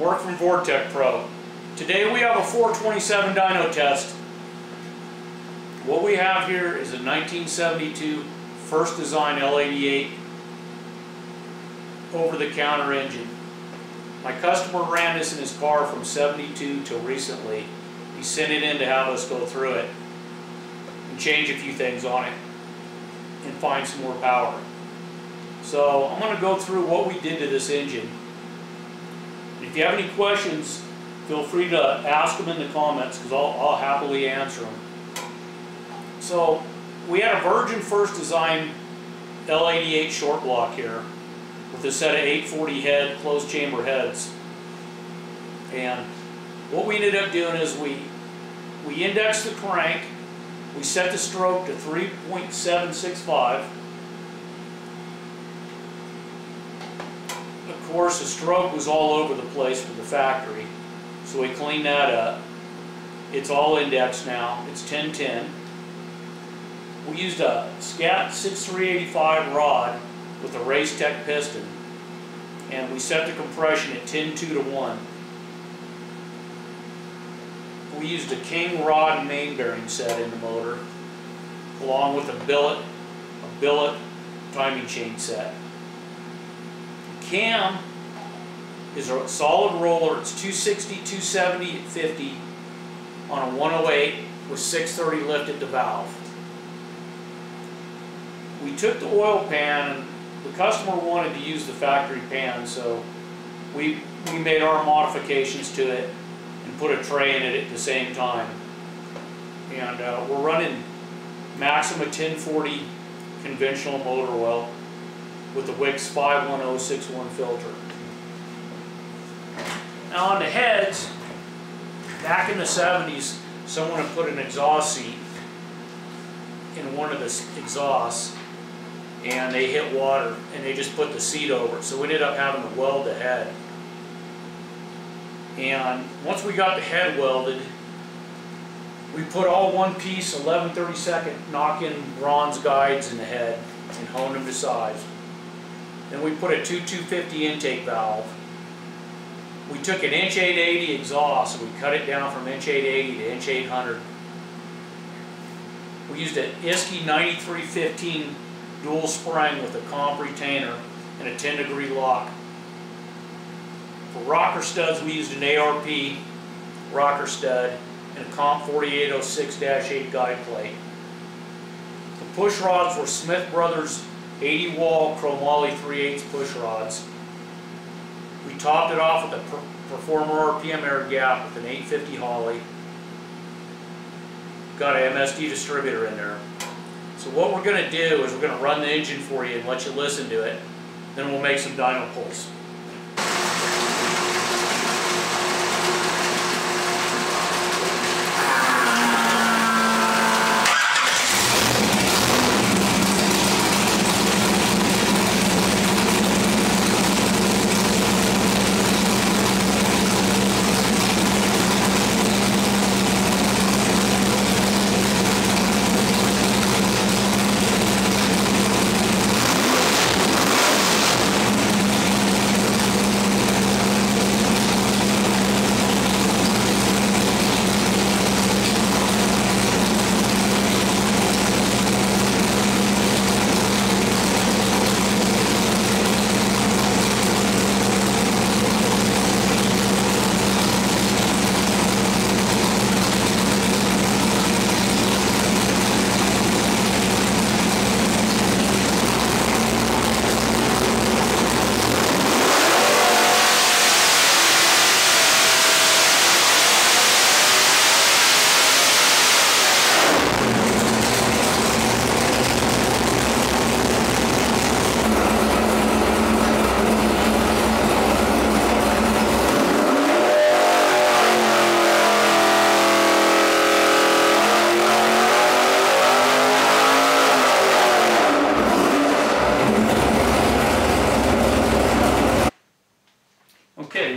Mark from Vortec Pro. Today we have a 427 dyno test. What we have here is a 1972 first design L88 over-the-counter engine. My customer ran this in his car from 72 till recently. He sent it in to have us go through it and change a few things on it and find some more power. So I'm going to go through what we did to this engine if you have any questions, feel free to ask them in the comments because I'll, I'll happily answer them. So we had a Virgin First Design L88 short block here with a set of 840 head closed chamber heads. And what we ended up doing is we we indexed the crank, we set the stroke to 3.765 course, the stroke was all over the place with the factory. So we cleaned that up. It's all indexed now. It's 1010. We used a SCAT 6385 rod with a Racetec piston. And we set the compression at 10 2 to 1. We used a King rod main bearing set in the motor, along with a billet, a billet timing chain set cam is a solid roller. It's 260, 270, 50 on a 108 with 630 lift at the valve. We took the oil pan the customer wanted to use the factory pan so we, we made our modifications to it and put a tray in it at the same time. And uh, we're running Maxima 1040 conventional motor oil with the Wix 51061 filter. Now on the heads, back in the 70s, someone had put an exhaust seat in one of the exhausts and they hit water and they just put the seat over it. So we ended up having to weld the head. And once we got the head welded, we put all one piece 11 32nd knock-in bronze guides in the head and honed them to size. Then we put a 2250 intake valve. We took an inch 880 exhaust and we cut it down from inch 880 to inch 800. We used an Isky 9315 dual spring with a comp retainer and a 10 degree lock. For rocker studs we used an ARP rocker stud and a comp 4806-8 guide plate. The push rods were Smith Brothers 80 wall chromoly 3 8 push rods. We topped it off with a Performer RPM air gap with an 850 Holley. Got an MSD distributor in there. So what we're going to do is we're going to run the engine for you and let you listen to it. Then we'll make some dyno pulls.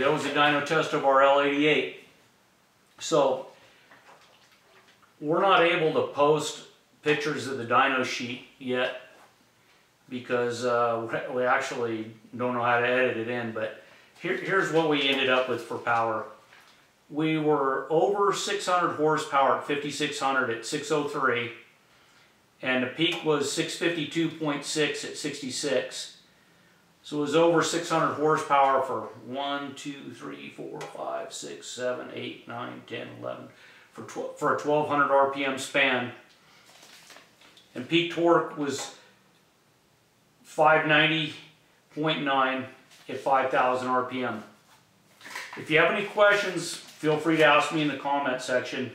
Dyno test of our L88. So we're not able to post pictures of the dyno sheet yet because uh, we actually don't know how to edit it in, but here, here's what we ended up with for power. We were over 600 horsepower at 5600 at 603, and the peak was 652.6 at 66. So it was over 600 horsepower for 1, 2, 3, 4, 5, 6, 7, 8, 9, 10, 11, for, for a 1200 RPM span. And peak torque was 590.9 at 5000 RPM. If you have any questions, feel free to ask me in the comment section.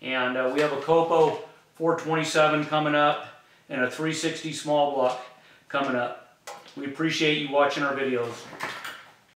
And uh, we have a Copo 427 coming up and a 360 small block coming up. We appreciate you watching our videos.